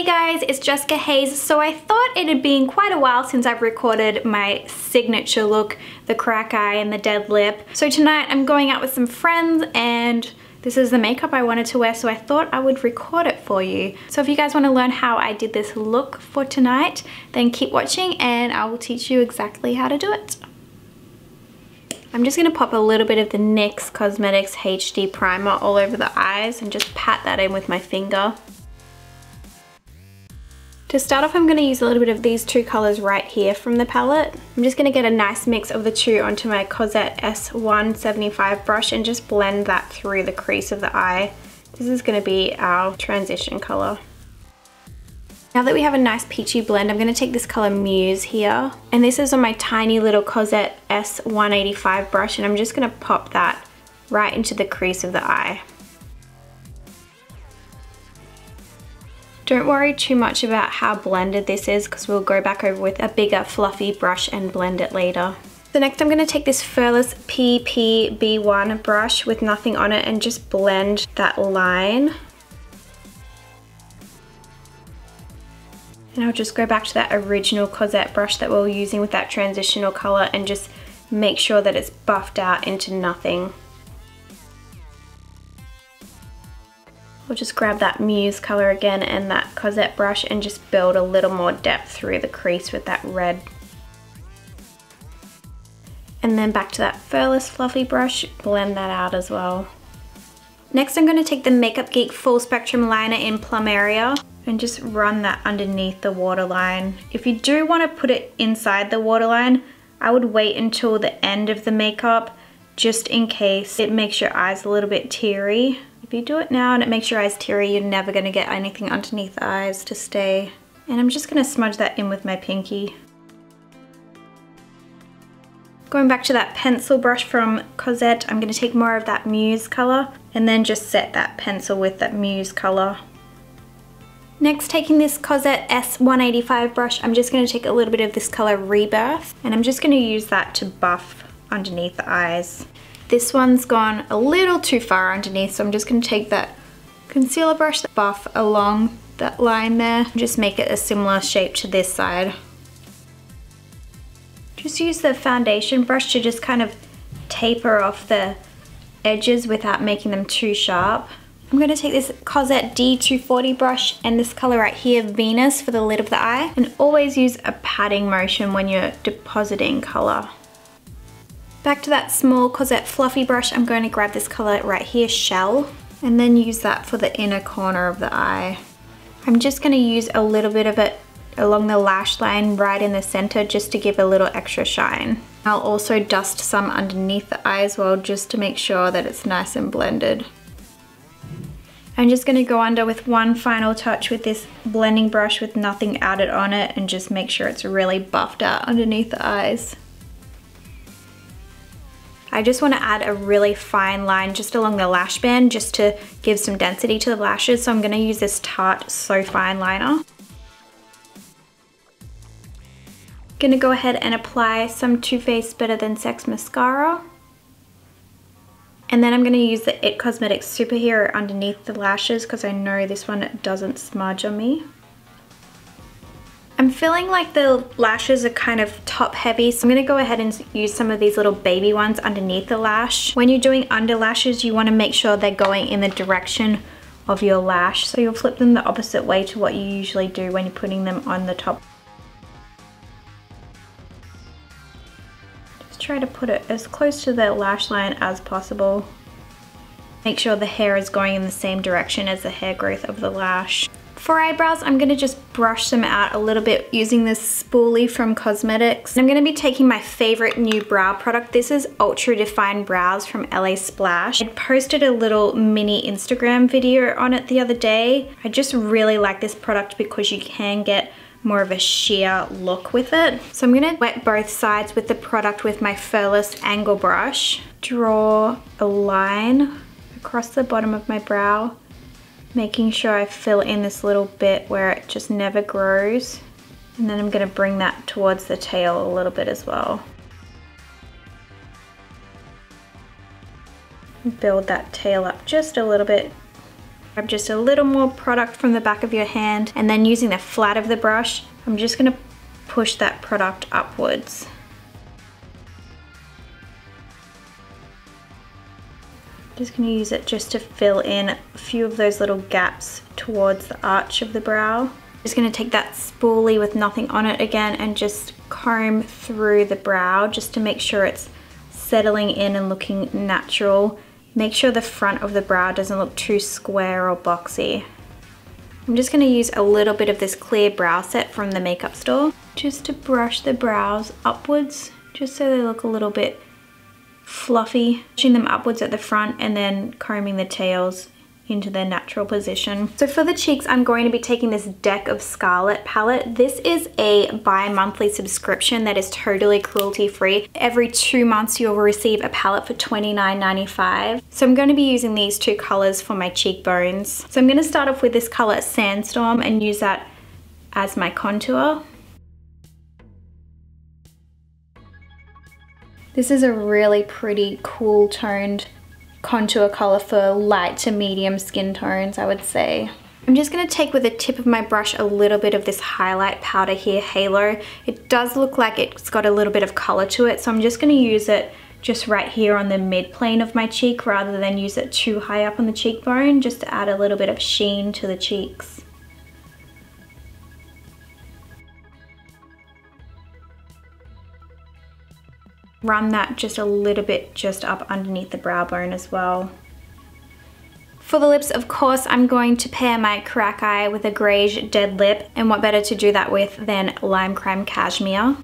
Hey guys, it's Jessica Haze. So I thought it had been quite a while since I've recorded my signature look, the crack eye and the dead lip. So tonight I'm going out with some friends and this is the makeup I wanted to wear so I thought I would record it for you. So if you guys want to learn how I did this look for tonight, then keep watching and I will teach you exactly how to do it. I'm just going to pop a little bit of the NYX Cosmetics HD Primer all over the eyes and just pat that in with my finger. To start off, I'm going to use a little bit of these two colours right here from the palette. I'm just going to get a nice mix of the two onto my Cozzette S175 brush and just blend that through the crease of the eye. This is going to be our transition colour. Now that we have a nice peachy blend, I'm going to take this colour Muse here. And this is on my tiny little Cozzette S185 brush and I'm just going to pop that right into the crease of the eye. Don't worry too much about how blended this is because we'll go back over with a bigger fluffy brush and blend it later. So next I'm going to take this Furless PP-B1 brush with nothing on it and just blend that line. And I'll just go back to that original Cozzette brush that we were using with that transitional colour and just make sure that it's buffed out into nothing. We'll just grab that Muse color again and that Cozzette brush and just build a little more depth through the crease with that red. And then back to that Furless fluffy brush, blend that out as well. Next I'm going to take the Makeup Geek Full Spectrum Liner in Plumeria and just run that underneath the waterline. If you do want to put it inside the waterline, I would wait until the end of the makeup just in case it makes your eyes a little bit teary. If you do it now and it makes your eyes teary, you're never gonna get anything underneath the eyes to stay. And I'm just gonna smudge that in with my pinky. Going back to that pencil brush from Cozzette, I'm gonna take more of that Muse color and then just set that pencil with that Muse color. Next, taking this Cozzette S185 brush, I'm just gonna take a little bit of this color Rebirth and I'm just gonna use that to buff underneath the eyes. This one's gone a little too far underneath, so I'm just gonna take that concealer brush, buff along that line there, just make it a similar shape to this side. Just use the foundation brush to just kind of taper off the edges without making them too sharp. I'm going to take this Cozzette D240 brush and this color right here, Venus, for the lid of the eye. And always use a patting motion when you're depositing color. Back to that small Cozzette fluffy brush, I'm going to grab this color right here, Shell, and then use that for the inner corner of the eye. I'm just going to use a little bit of it along the lash line right in the center just to give a little extra shine. I'll also dust some underneath the eye as well just to make sure that it's nice and blended. I'm just going to go under with one final touch with this blending brush with nothing added on it and just make sure it's really buffed out underneath the eyes. I just want to add a really fine line just along the lash band just to give some density to the lashes. So I'm going to use this Tarte So Fine liner. Gonna go ahead and apply some Too Faced Better Than Sex mascara. And then I'm going to use the IT Cosmetics Superhero underneath the lashes because I know this one doesn't smudge on me. I'm feeling like the lashes are kind of top heavy, so I'm gonna go ahead and use some of these little baby ones underneath the lash. When you're doing under lashes, you wanna make sure they're going in the direction of your lash. So you'll flip them the opposite way to what you usually do when you're putting them on the top. Just try to put it as close to the lash line as possible. Make sure the hair is going in the same direction as the hair growth of the lash. For eyebrows, I'm gonna just brush them out a little bit using this spoolie from Cosmetics. I'm gonna be taking my favorite new brow product. This is Ultra Define Brows from LA Splash. I posted a little mini Instagram video on it the other day. I just really like this product because you can get more of a sheer look with it. So I'm gonna wet both sides with the product with my Furless angle brush. Draw a line across the bottom of my brow making sure I fill in this little bit where it just never grows. And then I'm gonna bring that towards the tail a little bit as well. Build that tail up just a little bit. Grab just a little more product from the back of your hand and then using the flat of the brush, I'm just gonna push that product upwards. Just gonna use it just to fill in a few of those little gaps towards the arch of the brow. Just gonna take that spoolie with nothing on it again and just comb through the brow just to make sure it's settling in and looking natural. Make sure the front of the brow doesn't look too square or boxy. I'm just gonna use a little bit of this clear brow set from the makeup store just to brush the brows upwards just so they look a little bit fluffy, pushing them upwards at the front and then combing the tails into their natural position. So for the cheeks, I'm going to be taking this Deck of Scarlet palette. This is a bi-monthly subscription that is totally cruelty-free. Every two months, you'll receive a palette for $29.95. So I'm going to be using these two colors for my cheekbones. So I'm going to start off with this color Sandstorm and use that as my contour. This is a really pretty cool toned contour color for light to medium skin tones, I would say. I'm just going to take with the tip of my brush a little bit of this highlight powder here, Halo. It does look like it's got a little bit of color to it, so I'm just going to use it just right here on the mid plane of my cheek rather than use it too high up on the cheekbone, just to add a little bit of sheen to the cheeks. Run that just a little bit just up underneath the brow bone as well. For the lips, of course, I'm going to pair my crack eye with a Greige Dead Lip, and what better to do that with than Lime Crime Cashmere.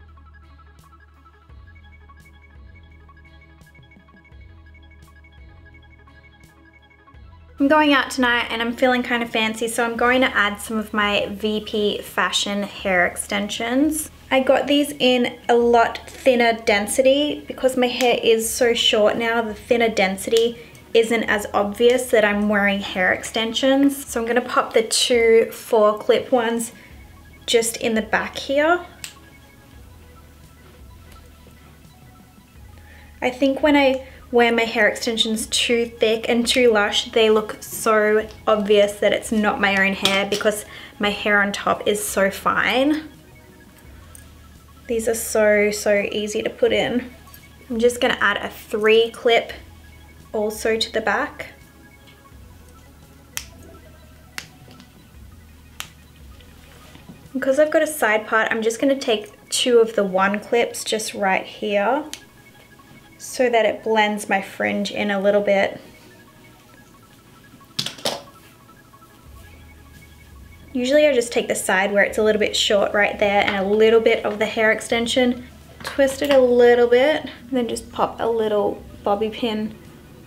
I'm going out tonight and I'm feeling kind of fancy, so I'm going to add some of my VP Fashion hair extensions. I got these in a lot thinner density because my hair is so short now, the thinner density isn't as obvious that I'm wearing hair extensions. So I'm gonna pop the two four clip ones just in the back here. I think when I wear my hair extensions too thick and too lush, they look so obvious that it's not my own hair because my hair on top is so fine. These are so, so easy to put in. I'm just gonna add a three clip also to the back. Because I've got a side part, I'm just gonna take two of the one clips just right here so that it blends my fringe in a little bit. Usually I just take the side where it's a little bit short right there and a little bit of the hair extension, twist it a little bit, then just pop a little bobby pin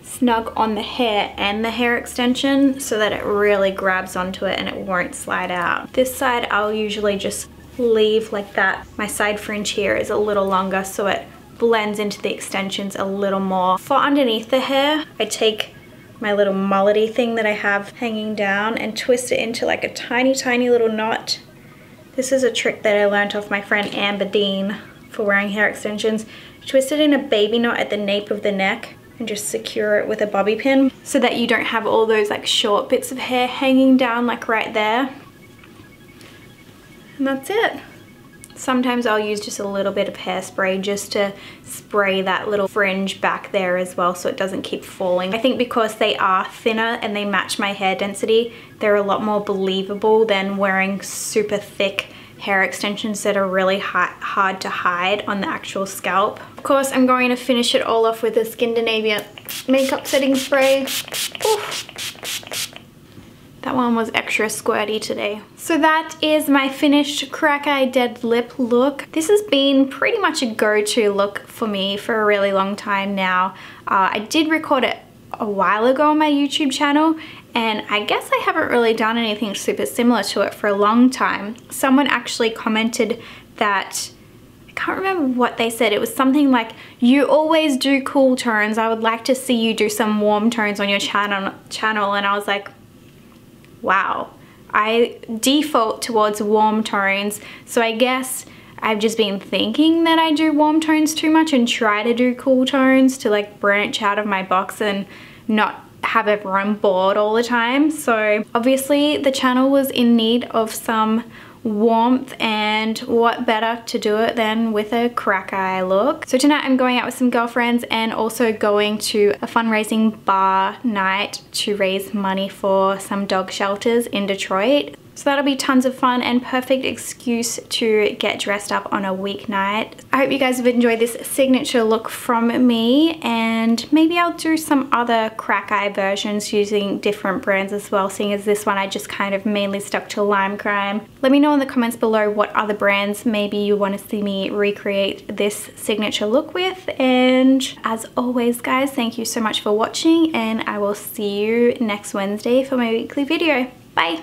snug on the hair and the hair extension so that it really grabs onto it and it won't slide out. This side I'll usually just leave like that. My side fringe here is a little longer so it blends into the extensions a little more. For underneath the hair, I take my little mullety thing that I have hanging down and twist it into like a tiny, tiny little knot. This is a trick that I learned off my friend Amber Dean for wearing hair extensions. Twist it in a baby knot at the nape of the neck and just secure it with a bobby pin so that you don't have all those like short bits of hair hanging down like right there. And that's it. Sometimes I'll use just a little bit of hairspray just to spray that little fringe back there as well so it doesn't keep falling. I think because they are thinner and they match my hair density, they're a lot more believable than wearing super thick hair extensions that are really hard to hide on the actual scalp. Of course, I'm going to finish it all off with a Skindinavia makeup setting spray. Oof. That one was extra squirty today. So that is my finished crack eye dead lip look. This has been pretty much a go-to look for me for a really long time now. Uh, I did record it a while ago on my YouTube channel and I guess I haven't really done anything super similar to it for a long time. Someone actually commented that I can't remember what they said. It was something like, you always do cool tones. I would like to see you do some warm tones on your channel. channel. And I was like, wow, I default towards warm tones. So I guess I've just been thinking that I do warm tones too much and try to do cool tones to like branch out of my box and not have everyone bored all the time. So obviously the channel was in need of some warmth and what better to do it than with a crack eye look. So tonight I'm going out with some girlfriends and also going to a fundraising bar night to raise money for some dog shelters in Detroit. So that'll be tons of fun and perfect excuse to get dressed up on a weeknight. I hope you guys have enjoyed this signature look from me and maybe I'll do some other crack eye versions using different brands as well seeing as this one I just kind of mainly stuck to Lime Crime. Let me know in the comments below what other brands maybe you want to see me recreate this signature look with and as always guys thank you so much for watching and I will see you next Wednesday for my weekly video. Bye!